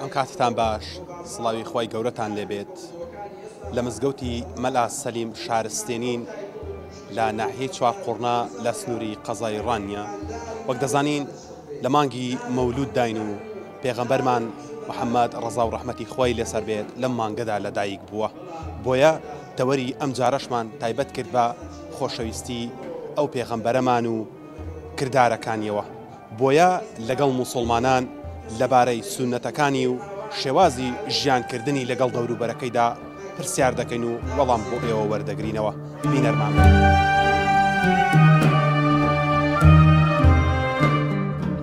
ئەم کاتتان باش سڵاوی خوای گەورەتان لێبێت لە مزگەوتی مەلا سەلیم شارستێنین لە ناحیەی چوار قوڕنا لە سنووری قەزای ڕانیە وەک دەزانین لە مانگی مەولود داین و پێغەمبەرمان محەممەد ڕزا و ڕحمەتی خۆی لەسەر بێت لەم مانگەدا لەدایک بووە بۆیە تەوەری ئەم جارەشمان تایبەت کرد بە خۆشەویستی ئەو پێغەمبەرەمان و کردارەکانیەوە، بۆیە لەگەڵ موسوڵمانان لەبارەی سوننەتەکانی و شێوازی ژیان کردنی لەگەڵ دەوروبەرەکەیدا پرسیار دەکەین و وەڵام بۆ ئێوە وەردەگرینەوە بینەرمان بن.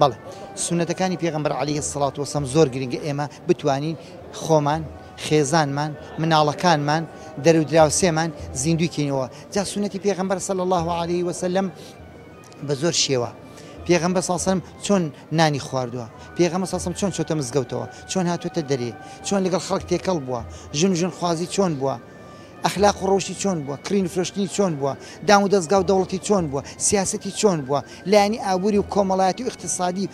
بەڵێ سونەتەکانی پێغەمبەر علیە الصلوة و السلام زۆر گرنگە ئێمە بتوانین خۆمان، خێزانمان، مناڵەکانمان، دەرو دراوسێمان زیندوی کەینەوە جا سونەتی پێغەمبەر صلی اللە علیە و سلم بە زۆر شێوە پێغەمبەر صلی اللە علیە و سلم چۆن نانی خواردووە پێغەمبەر صلی اللە علیە و سلم چۆن چۆتە مزگەوتەوە چۆن هاتۆتە دەرێ چۆن لەگەڵ خەڵک تێکەڵ بووە ژن و ژن خوازی چۆن بووە. ئەخلاق و ڕەوشتی چۆن بووە، کڕین و فرۆشتنی چۆن بووە، دام و دەزگا و دەوڵەتی چۆن بووە، سیاسەتی چۆن بووە، لایەنی ئابووری و کۆمەڵایەتی و ئیقتیسادی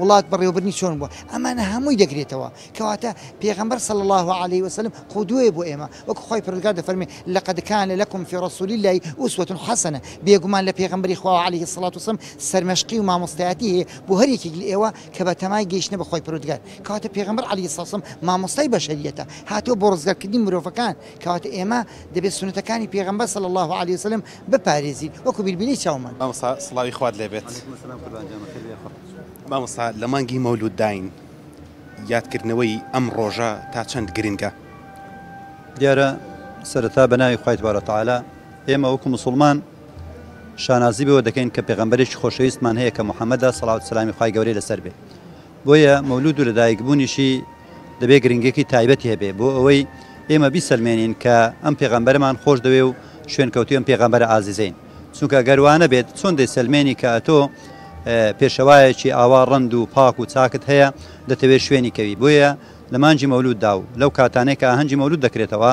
وڵات بەڕێوەبردنی چۆن بووە، ئەمانە هەمووی دەگرێتەوە، کەواتە پێغەمبەر صلی اللە علیە و سلم قودوەیە بۆ ئێمە، وەکو خوای پەروەردگار دەفەرموێ، لقد کان لکم فی رسول اللە اسوە حسنە، بێگومان لە پێغەمبەری خواوە علیە الصلوە والسلام سەرمەشقی و مامۆستایەتی هەیە بۆ هەر یەکێک لە ئێوە، کە بە تەمای گەیشتنە بە خوای پەروەردگار، کەواتە پێغەمبەر عەلەیهی سڵاو سلام مامۆستای بەشەریەتە، هاتووە بۆ ڕزگار کردنی مرۆڤەکان، کەواتە ئێمە دەبێت سوننەتەکانی پێغەمبەر صلی اللە علیە وسلم بپارێزین وەکو بیربینەی چاومان. مامۆستا سڵاوی خوات لێ بێت. علیکم السلام قوربان گیان بەخێر بێی خۆت. مامۆستا لە مانگی مەولودداین یادکردنەوەی ئەم ڕۆژە تا چەند گرنگە؟ دیارە سەرەتا بەناوی خوای تبارک و تعالی ئێمە وەکو موسوڵمان. شانازی بەوە دەکەین کە پێغەمبەرێکی خۆشەویستمان هەیە کە محەمەدە، سەڵاوەت و سەلامی خوای گەورەی لەسەر بێت، بۆیە مەولود و لەدایکبوونیشی دەبێ گرنگییەکی تایبەتی هەبێ بۆ ئەوەی ئێمە بیسەلمێنین کە ئەم پێغەمبەرەمان خۆشدەوێ و شوێنکەوتووی ئەم پێغەمبەرە ئازیزەین، چونکە گەر وا نەبێت چۆن دەیسەلمێنی کە ئەتۆ پێشەوایەکی ئاوا ڕەند و پاک و چاکت هەیە دەتەوێ شوێنی کەوی، بۆیە لە مانگی مەولوددا و لەو کاتانەی کە ئاهەنگی مەولود دەکرێتەوە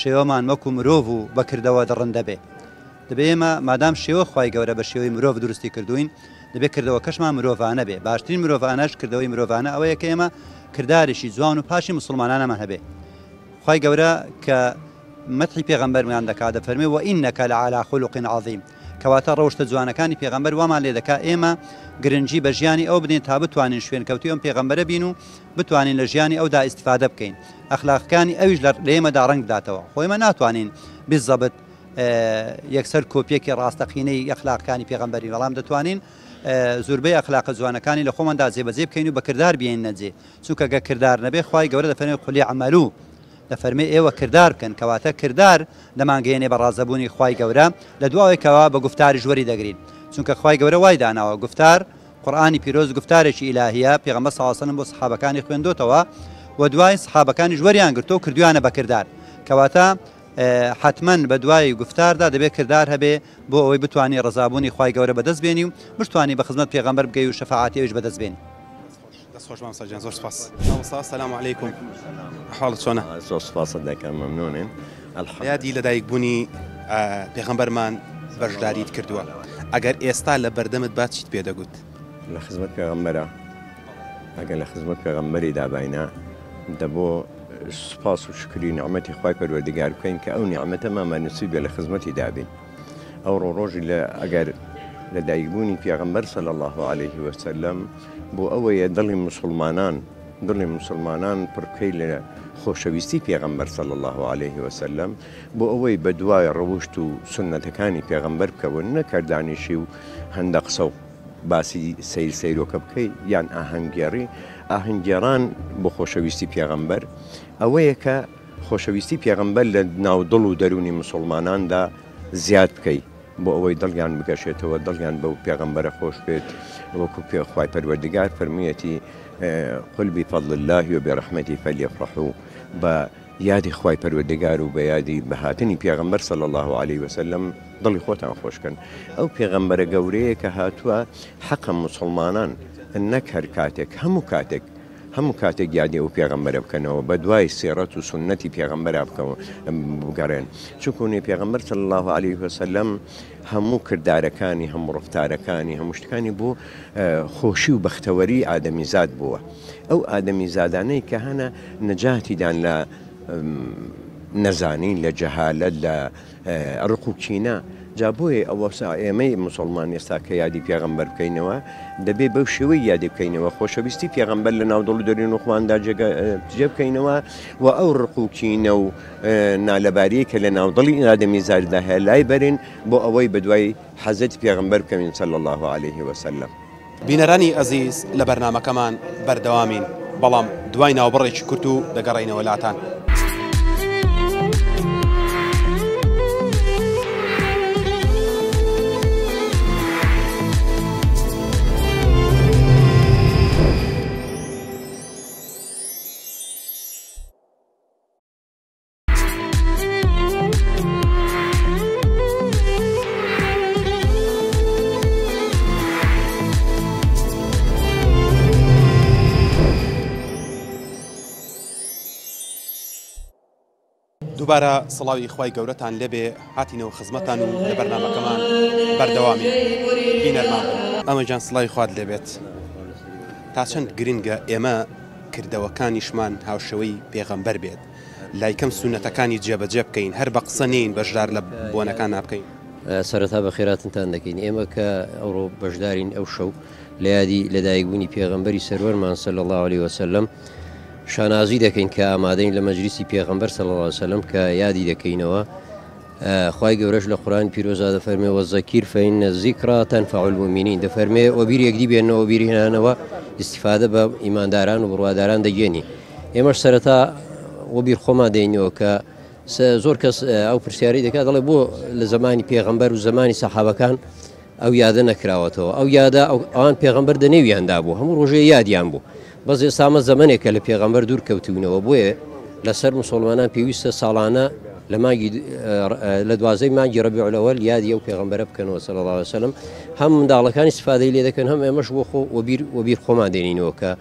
شێوەمان وەکو مرۆڤ و بە کردەوە دڕندە بێ. دەبێ ئێمە مادام شێوە خوای گەورە بە شێوەی مرۆڤ دروستی کردووین، دەبێ کردەوەکەشمان مرۆڤانە بێ. باشترین مرۆڤانەش کردەوەی مرۆڤانە ئەوەیە کە ئێمە کردارێکی جوان و پاکی موسڵمانانەمان هەبێ. خوای گەورە کە مەتحی پێغەمبەرمان دەکا دەفەرموێ، وەئینەکە لەعەلا خولوقین عەزیم. کەواتە ڕەوشتە جوانەکانی پێغەمبەر وامان لێ دەکات ئێمە گرنگی بە ژیانی ئەو بدەین تا بتوانین شوێنکەوتووی ئەم پێغەمبەرە بین و بتوانین لە ژیانی ئەودا ئیستفادە بکەین ئەخلاقەکانی ئەویش لە ئێمەدا ڕەنگ بداتەوە خۆ ئێمە ناتوانین بالزەبت یەکسەر کۆپیەکی ڕاستەقینەی ئەخلاقەکانی پێغەمبەرین بەڵام دەتوانین زوربەی ئەخلاقە جوانەکانی لە خۆماندا جێبەجێ بکەین و بە کردار بێنینە جێ چونکە گە کردار نەبێ خوای گەورە دەفەرمێ قل اعملوا دەفەرمێ ئێوە کردار بکەن، کەواتە کردار دەمانگەیەنێ بە ڕازدەبوونی خوای گەورە، لە دوایەوەی کەوە بە گوفتاریش وەری دەگرین، چونکە خوای گەورە وای داناوە، گوفتار، قورئانی پیرۆز گوفتارێکی ئیلاهییە، پێغەمبەر صلی اللە علیە وسلم بۆ سەحابەکانی خوێندۆتەوە و دوای سەحابەکانیش وەریان گرتووە و کردوویانە بە کردار، کەواتە حەتمەن بە دوای گوفتاردا دەبێ کردار هەبێ بۆ ئەوەی بتوانی ڕەزابوونی خوای گەورە بەدەست بێنی و بشتوانی بە خزمەت پێغەمبەر بگەی و شەفاعەتی ئەویش بەدەست بێنی. دەست خۆش مامۆستا گیان زۆر سوپاس. مامۆستا سلام علیکم ئەحواڵت چۆنە؟ زۆر سوپاست دەکەم مەمنونین الحمدللە. یادی لەدایک بونی پێغەمبەرمان بەشداریت کردوە ئەگەر ئێستا لەبەردەمت با چیت پێ دەگوت؟ لەخزمەت پێغەمبەرا ئەگەر لە خزمەت پێغەمبەری داباینە دەبۆ سوپاس و شکری نیعمەتی خوای پەروەردگار بکەین کە ئەو نیعمەتەمان بە نسیب بێ لە خزمەتی دابین ئەو ڕۆ ڕۆژی لە ئەگەر لە دایکبوونی پێغەمبەر صلی الله علیه وسلم بۆ ئەوەیە دڵی موسوڵمانان دڵی موسوڵمانان پڕ بکەی لە خۆشەویستی پێغەمبەر صلی اللە علیە وسلم بۆ ئەوەی بە دوای ڕەوشت و سنەتەکانی پێغەمبەر بکەون نە کەردانیشی و هەندە قسە و باسی سیر سیرۆکە بکەی یان ئاهەنگگێڕی ئاهەنگگێڕان بۆ خۆشەویستی پێغەمبەر ئەوەیە کە خۆشەویستی پێغەمبەر لە ناو دڵ و دەرونی مسلماناندا زیاد بکەیت بۆ ئەوەی دڵیان بگەشێتەوە دڵیان بەو پێغەمبەرە خۆش بێت وەکو پێ خوای پەروەردگار فەرموویەتی قل بفضل الله وبرحمته فلیفرحوا بە یادی خوای پەروەردگار و بە یادی بەهاتنی پێغەمبەر صلی الله عليه وسلم دڵی خۆتان خۆشکن ئەو پێغەمبەرە گەورەیە کە هاتووە حەقە مسلمانان نەک هەر کاتێک هەموو کاتێک هەموو کاتێک یادی ئەو پێغەمبەرە بکەنەوە بەدوای سێڕەت و سونەتی پێغەمبەرا بکەون بگەڕێن چکونێ پێغەمبەر صلی الله عليه وسلم هەموو کردارەکانی هەموو ڕفتارەکانی هەموو شتەکانی بۆ خۆشی و بەختەوەری ئادەمی زاد بووە ئەو ئادەمی زادانەی کە هەنە نەجاتیدان لە نەزانین لە جەهالت لە ڕق و کینە جا بۆیە ئەوەسا ئێمەی موسڵمان ئێستا کە یادی پێغمبەر بکەینەوە دەبێت بەو شێوەی یادی بکەینەوە خۆشەویستی پێغمبەر لە ناو دڵ و دەرین و خواندا جێ بکەینەوە و ئەو ڕق و کینە و نالەباریە کە لە ناو دڵی ئادەمی زاردا هەیە لای بەرین بۆ ئەوەی بەدوای حەزت پێغمبەر بکەین سەل الله عليه وسلم. بینەرانی ئەزیز لە بەرنامەکەمان بەردەوامین بەڵام دوای ناوبڕێکی کورت و دەگەڕێینەوە لاتان. دووبارە سڵاوی خی گەورەتان لەبێ هاتینەوە خزمەتان و لە بەرنمەکەمان بەردەوامی بینەرمان ئەمە جان سڵاوی خوارد لەبێت تا چەند گرنگە ئێمە کردەوەکانیشمان هاوشەوەی پێغەمبەر بێت لایکەم سونەتەکانی جێبەجێ بکەین هەر بە قسە نێین بەژدار لە بۆنەکانا بکەین. سەرەتا بەخێراتنتان دەکەین ئێمە کە ئەوڕۆ بەشدارین ئەو شەو لە یادی لەدایکبوونی پێغەمبەری سەروەرمان سەل الله عليه وسلم شانازی دەکەین کە ئامادەین لە مەجلیسی پێغەمبەر سەڵ الله وسلم کە یادی دەکەینەوە خی گەورەش لە قورآان پیرۆزا دەفەرمێ وە زەکیر فەین زیکرا تەنفعلمومینین دەفەرمێ ئۆبیر یەکدی بێنەوە بیرهێنانەوە استفادە بە ئیمانداران و بڕواداران دەگەێنی ئێمەش سەرەتا وەبیر خۆما دێنەوە کە زۆر کەس ئەو پرسیاری دەکات دەڵێ بۆ لە زمانی پێغمبەر و زمانی سەحابەکان ئەو یادە نەکراوەتەوە ئەو یادا ئەوان پێغمبەر دەنێویاندا بوو هەموو ڕۆژێ یادیان بوو بەس ئێستامە زمانێک کە لە پێغمبەر دوور کەوتونەوە بۆیە لەسەر مسلمانان پێویستە ساڵانە لە ماگی لە دوازەی ماگی ڕبی علەوە یادی ئەو پێغمبەر بکەنەوە سەر ڕاوەسەلم هەم منداڵەکانی سفادەی لێ دەکەن هەم ئێمەش بۆ خۆ وەبیر وەبیر خۆمان دێنینەوە کە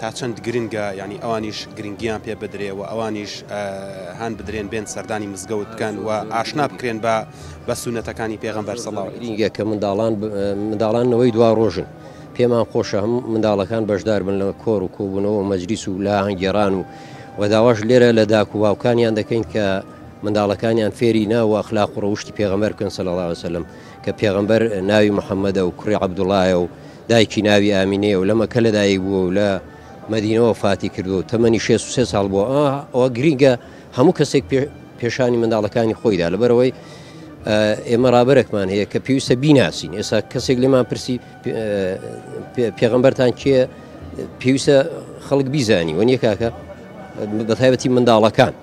تا چەند گرنگە یانی ئەوانیش گرنگیان پێ بدرێ و ئەوانیش هەان بدرێن بێن سەردانی مزگەوت بکەن و ئاشنا بکرێن بە بە سونەتەکانی پێغمبەر سەڵاو گرنگە کە منداڵان منداڵانەوەی دوا ڕۆژن پێمان خۆشە هەم منداڵەکان بەشدار بن لە کۆر و کۆبوونەوە مەجلیس و لە هەنگێران و وەداواش لێرە لە داک و باوکانیان دەکەین کە منداڵەکانیان فێری نا و ئەخلاق و ڕەوشی پێغمبەر بکەن سەڵ لەسلم کە پێغمبەر ناوی محەممەدە و کوڕی عبدوڵایە و دایکی ناوی ئامینەیە و لە مەککە لەدایک بووە و لە مەدینە وەفاتی کردووە و تەمەنی 63 ساڵ بووە. ئا ئەوە گرینگە هەموو کەسێک پێ پێشانی منداڵەکانی خۆی دا لەبەرەوەی ئێ ئێمە ڕابەرێکمان هەیە کە پێویستە بیناسین. ئێستا کەسێک لێمان پرسی پێ پێ پێغەمبەرتان کێیە؟ پێویستە خەڵک بیزانی وە نییە کاکە؟ بە تایبەتی منداڵەکان.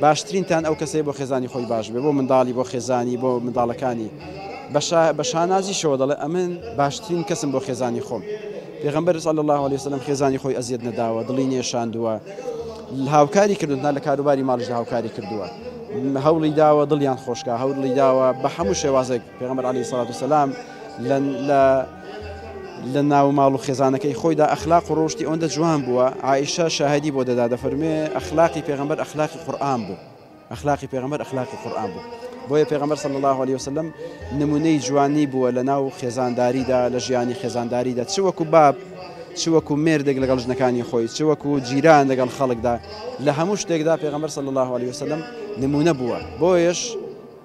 باشترین تان ئەو کەسەیە بۆ خێزانی خۆی باش بێ بۆ منداڵی بۆ خێزانی بۆ منداڵەکانی بە شا بە شانازیشەوە دەڵێ ئەمن باشترین کەسم بۆ خێزانی خۆم پێغمبەر صلی الله عليه وسلم خێزانی خۆی ئەزیەت نەداوە دڵی نێشاندووە هاوکاری کردونا لە کاروباری ماڵیش هاوکاری کردووە هەوڵی داوە دڵیان خۆشکە هەوڵی داوە بە هەموو شێوازێک پێغمبەر علی سڵات و سەسلام لە لە ناو ماڵ و خێزانەکەی خۆیدا ئەخلاق و ڕەوشتی ئەوەندە جوان بووە عائیشە شاهدی بۆ دەدا دەفەرموێ ئەخلاقی پێغەمبەر ئەخلاقی قورئان بوو ئەخلاقی پێغەمبەر ئەخلاقی قورئان بوو بۆیە پێغەمبەر صلی الله علیه وسلم نمونەی جوانی بووە لە ناو خێزانداریدا لە ژیانی خێزانداریدا چ وەکو باب چ وەکو مێردێک لەگەڵ ژنەکانی خۆی چ وەکو جیران لەگەڵ خەڵکدا لە هەموو شتێکدا پێغەمبەر صلی الله علیه وسلم نمونە بووە بۆیش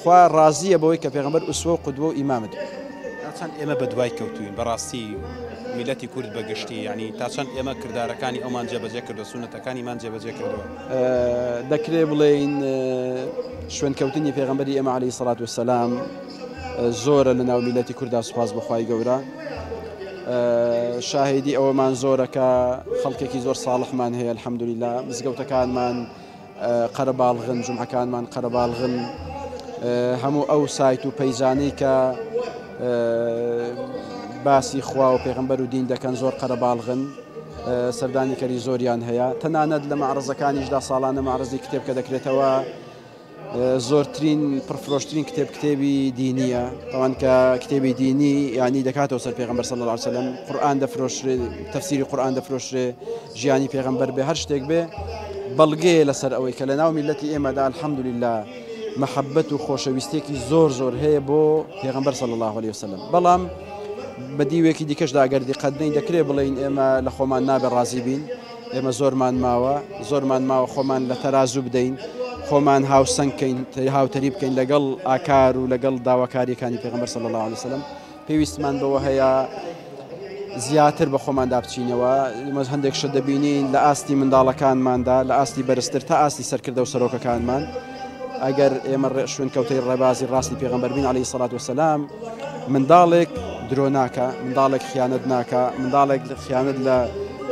خوا ڕازیە بەوەی کە پێغەمبەر ئوسوە و قودوە و ئیمامت بوو. تا چەند ئێمە بەدوای کەوتووین بەڕاستی میلەتی کورد بەگشتی یانی تا چەند ئێمە کردارەکانی ئەومان جێبەجێ کردوە سونەتەکانیمان جێبەجێ کردوە. دەکرێ بڵێین شوێن کەوتنی پێغەمبەری ئێمە علیە سەلات وسلام زۆرە لە ناو میلەتی کوردا سوپاس بەخوای گەورە شاهدی ئەوەمان زۆرە کە خەڵکێکی زۆر ساڵحمان هەیە الحەمدولیلا مزگەوتەکانمان قەرەباڵغن جومعەکانمان قەرەباڵغن هەموو ئەو سایت و پەیجانەی کە باسی خوا و پێغمبەر و دین دەکەن زۆر قەرەباڵغن سەردانی کەری زۆریان هەیە تەنانەت لە مەعرزەکانیشدا ساڵانە مەعرزی کتێب کە دەکرێتەوە زۆرترین پرفرۆشترین کتێب کتێبی دینیە ئەوان کە کتێبی دینی ینی دەکاتەوە سەر پێغمبەر سەڵ سەلم قورآان دەفرۆشرێ تەفسیری قورآان دەفرۆشرێ ژیانی پێغەمبەر بێ هەر شتێک بێ بەڵگەیە لەسەر ئەوەی کە لەناو میللەتی ئێمەدا الحمدللە مەحەبەت و خۆشەویستێکی زۆر زۆر هەیە بۆ پێغەمبەر صلی الله علیه وسلم بەڵام بە دیوێکی دیکەشدا ئەگەر دیقەت بین دەکرێت بڵێین ئێمە لە خۆمان نابێ ڕازی بین ئێمە زۆرمان ماوە زۆرمان ماوە خۆمان لە تەرازوو بدەین خۆمان هاوسەنگکەین هاوتەری بکەین لەگەڵ ئاکار و لەگەڵ داواکاریەکانی پێغمبەر صلی الله عليه وسلم پێویستمان بەوە هەیە زیاتر بە خۆماندا بچینەوە مەز هەندێک شت دەبینین لە ئاستی منداڵەکانماندا لە ئاستی بەرزتر تا ئاستی سەرکردە و سەرۆکەکانمان ئەگەر ئێمە شوێن کەوتەی ڕێبازی ڕاستی پێغمبەربین علی سەلات وسلام منداڵێک درۆ ناکە منداڵێک خیانەت ناکە منداڵێک لە خیانەت لە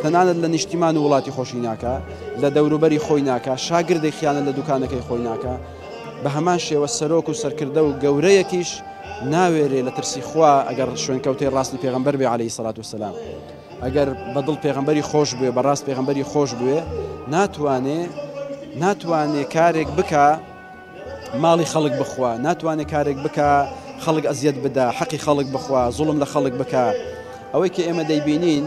تەنانەت لە نیشتیمان و وڵاتی خۆشی ناکە لە دەوروبەری خۆی ناکە شاگردی خیانە لە دوکانەکەی خۆی ناکە بە هەمان شێوە سەرۆک و سەرکردە و گەورەیەکیش ناوێرێ لە ترسی خوا ئەگەر شوێنکەوتەی ڕاستی پێغمبەر بێ عليهەی سەلات وسلام ئەگەر بەدڵ پێغمبەری خۆش بێ بەڕاست پێغمبەری خۆش بێ ناتوانێ ناتوانێ کارێک بکە ماڵی خەڵک بخوا ناتوانێ کارێک بکە خەڵک ئەزیەت بدا حەقی خەڵک بخوا زوڵم لە خەڵک بکە ئەوەی کە ئێمە دەیبینین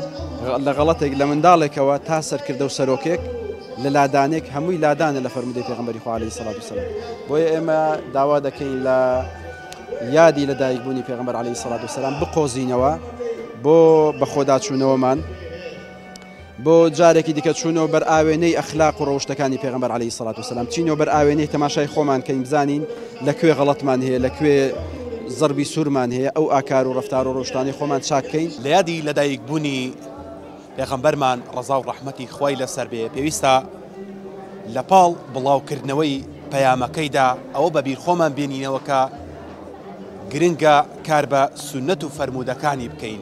لە غەڵەتێک لە منداڵێکەوە تا سەرکردە و سەرۆکێک لە لادانێک هەمووی لادانە لە فەرمودەی پێغمبەری خوالی سەڵات و سەلام بۆیە ئێمە داوا دەکەین لە یادی لە دایکبوونی پێغمبەر عليه سەڵات و سەلام بقۆزینەوە بۆ بەخۆداچوونەوەمان بۆ جارێکی دیکە چوونەوە بەر ئاوێنەی ئەخلاق و ڕەوشتەکانی پێغەمبەر عەلەیهی سڵات و سەلام چینەوە بەر ئاوێنەی تەماشای خۆمان کەین بزانین لە کوێ غەڵەتمان هەیە لە کوێ زەربی سوورمان هەیە ئەو ئاکار و ڕەفتار و ڕۆشتانی خۆمان چاککەین لە یادی لەدایک بوونی پێغەمبەرمان ڕەزا و ڕەحمەتی خوای لەسەر بێ پێویستە لە پاڵ بڵاوکردنەوەی پەیامەکەیدا ئەوە بە بیرخۆمان بێنینەوە کە گرنگە کار بە سونەت و فەرموودەکانی بکەین